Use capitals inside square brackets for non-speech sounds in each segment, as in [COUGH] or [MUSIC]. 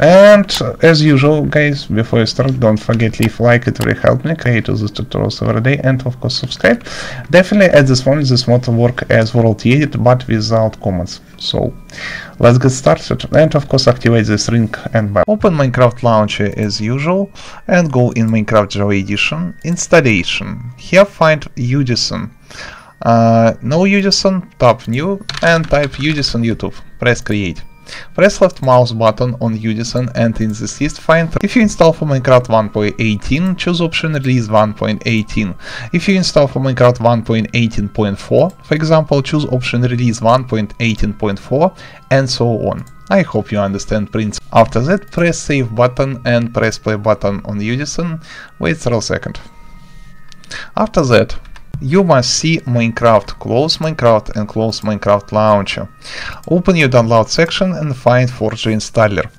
And as usual, guys, before you start, don't forget leave like, it really helps me create these tutorials every day, and of course subscribe. Definitely at this point this won't work as World Edit, but without comments. So let's get started, and of course activate this ring and bell. Open Minecraft Launcher as usual, and go in Minecraft Java Edition, Installation. Here find Udisen. Uh, no Udisen, tap New, and type Udisen YouTube. Press Create. Press left mouse button on Udisen and in this list find if you install for Minecraft 1.18, choose option release 1.18. If you install for Minecraft 1.18.4, for example, choose option release 1.18.4 and so on. I hope you understand principle. After that, press save button and press play button on Udisen. Wait a second. After that, you must see Minecraft, close Minecraft and close Minecraft Launcher. Open your download section and find Forge installer.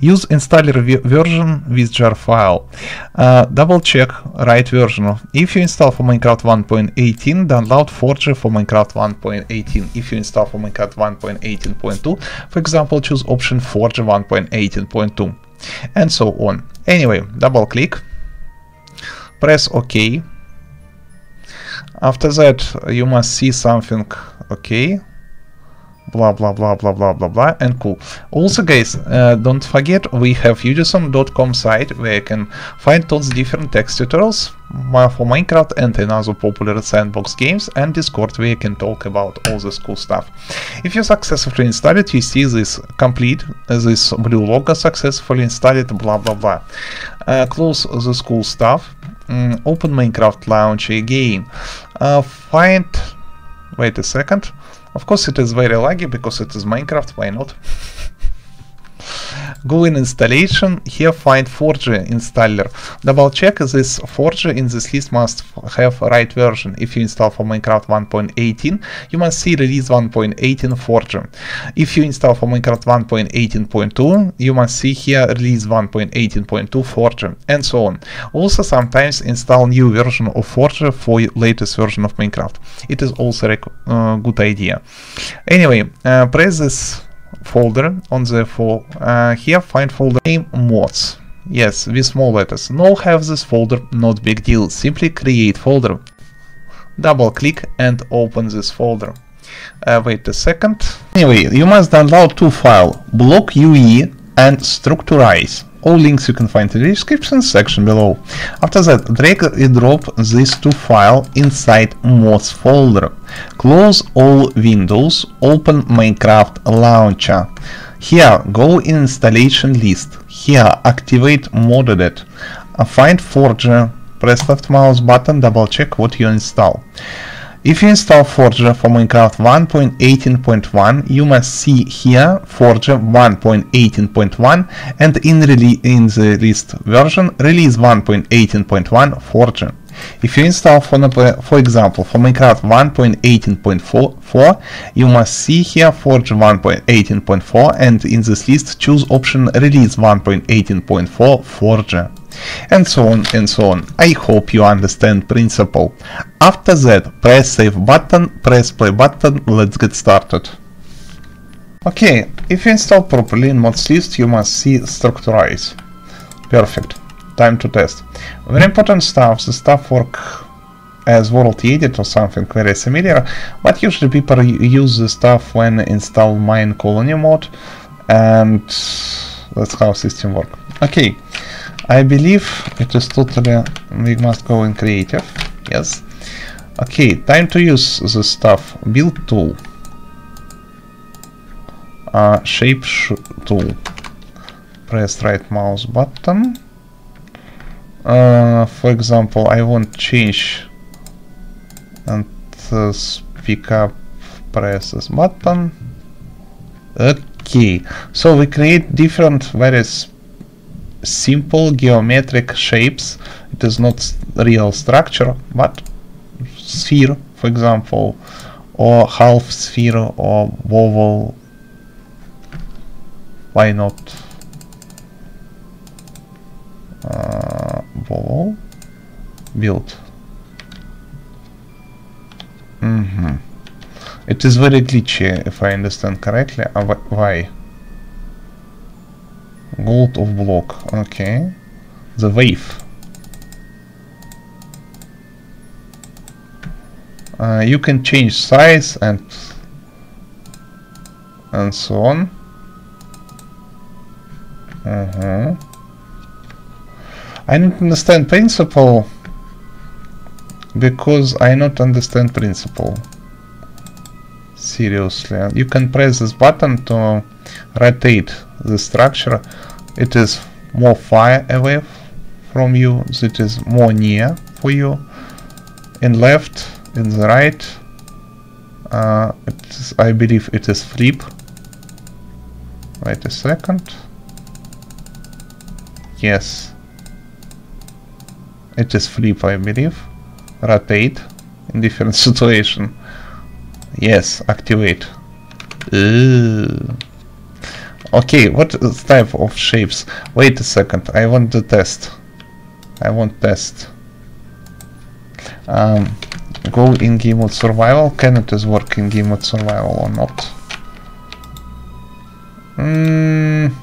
Use installer version with jar file. Uh, double check right version. If you install for Minecraft 1.18, download Forge for Minecraft 1.18. If you install for Minecraft 1.18.2, for example, choose option Forge 1.18.2 and so on. Anyway, double click, press OK after that, you must see something, okay, blah blah blah blah blah blah blah and cool. Also guys uh, don't forget we have udisen.com site where you can find tons different text tutorials for minecraft and another popular sandbox games and discord where you can talk about all this cool stuff. If you successfully install it you see this complete this blue logo successfully installed blah blah blah. Uh, close this cool stuff mm, open minecraft launcher again uh, find wait a second of course it is very laggy because it is Minecraft, why not? Go in installation, here find Forge installer. Double check this Forge in this list must have right version. If you install for Minecraft 1.18, you must see release 1.18 Forge. If you install for Minecraft 1.18.2, you must see here release 1.18.2 Forge, and so on. Also sometimes install new version of Forge for latest version of Minecraft. It is also a uh, good idea. Anyway, uh, press this folder on the fol uh, here find folder name mods. Yes with small letters. No have this folder not big deal. Simply create folder. Double click and open this folder. Uh, wait a second. Anyway you must download two files BlockUI and structurize all links you can find in the description section below. After that, drag and drop these two files inside mods folder. Close all windows, open Minecraft launcher. Here, go in installation list. Here, activate modded. Find Forge, press left mouse button, double check what you install. If you install Forge for Minecraft 1.18.1, you must see here Forge 1.18.1 and in, in the list version release 1.18.1 Forge. If you install, for, for example, for Minecraft 1.18.4, you must see here Forge 1.18.4 and in this list choose option Release 1.18.4 Forge and so on and so on. I hope you understand principle. After that, press save button, press play button, let's get started. Okay, if you install properly in mods list, you must see structurize. Perfect. Time to test. Very important stuff, the stuff work as World Edit or something very similar, but usually people use the stuff when install Mine Colony mod, and that's how system work. Okay, I believe it is totally, we must go in creative, yes. Okay, time to use the stuff. Build tool. Uh, shape sh tool. Press right mouse button. Uh, for example, I want change and uh, speak up, press button. Okay, so we create different various simple geometric shapes. It is not real structure, but sphere, for example, or half sphere or oval. Why not uh, oval? Build. Mm -hmm. It is very glitchy, if I understand correctly. Uh, why? Gold of block. Okay. The wave. Uh, you can change size and and so on. Uh -huh. I don't understand principle because I not understand principle. Seriously, you can press this button to rotate the structure. It is more far away from you, it is more near for you. In left, in the right, uh, I believe it is flip. Wait a second. Yes. It is flip, I believe. Rotate in different [LAUGHS] situation. Yes, activate. Okay, what type of shapes? Wait a second, I want to test. I want test. Um, go in game mode survival. Can it is work in game mode survival or not? Mm,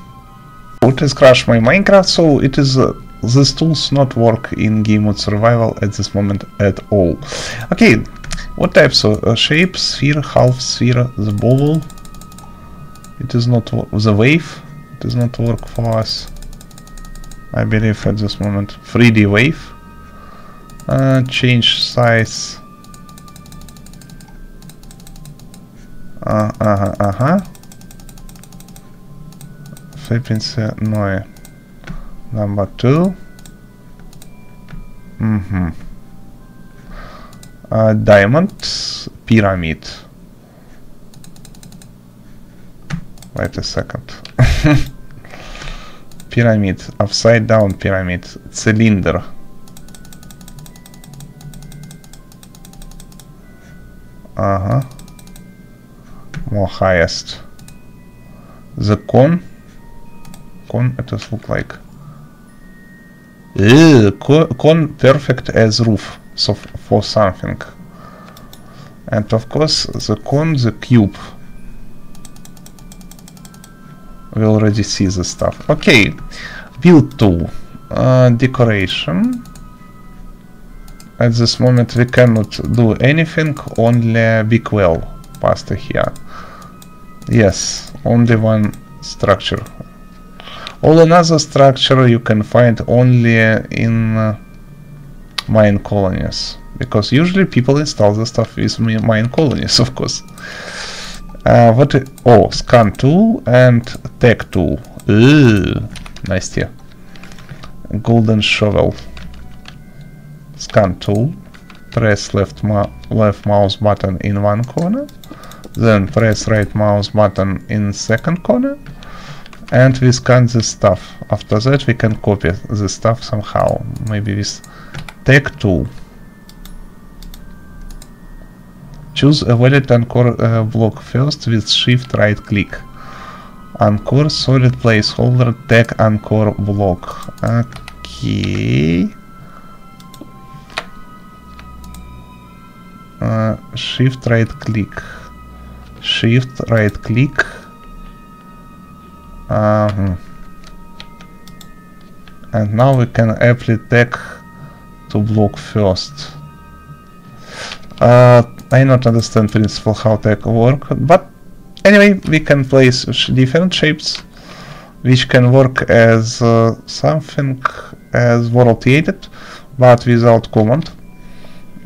it has crashed my Minecraft, so it is uh, these tools not work in game mode survival at this moment at all. Okay, what types of uh, shape? Sphere, half sphere, the ball. It is not the wave. It does not work for us. I believe at this moment. 3D wave. Uh, change size. Uh, uh -huh, uh -huh. Frequency no. Number two. Mm-hmm. Uh, diamond pyramid. Wait a second. pyramid, upside down pyramid, cylinder. Uh-huh. More highest. The. Cone it does look like. Ew, cone perfect as roof so for something. And of course the cone, the cube. We already see the stuff. Okay, build tool, uh, decoration. At this moment we cannot do anything, only big well past here. Yes, only one structure all another structure you can find only in uh, MineColonies. Because usually people install the stuff with MineColonies, [LAUGHS] of course. Uh, what? Oh, scan tool and tech tool. Ooh, nice here. Golden shovel. Scan tool. Press left, left mouse button in one corner. Then press right mouse button in second corner and we scan this stuff. After that we can copy the stuff somehow, maybe with tech tool. Choose a valid anchor uh, block first with shift right click. Anchor solid placeholder tag anchor block. Okay. Uh, shift right click. Shift right click And now we can apply tag to block first. Uh, I not understand principle how tag work, but anyway, we can place different shapes which can work as uh, something as world created, but without command.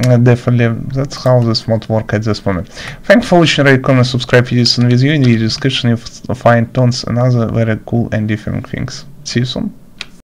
Uh, definitely, that's how this mod work at this moment. Thanks for watching, rate, comment, subscribe, videos with you In the description you find tons and other very cool and different things. See you soon.